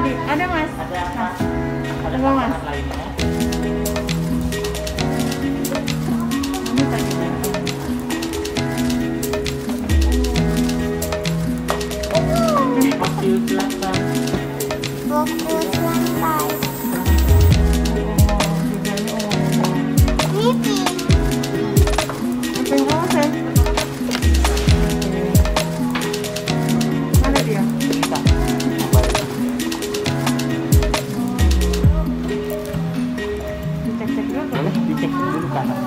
adik ada mas ada mas ada mas, ada mas. dicek dulu kanan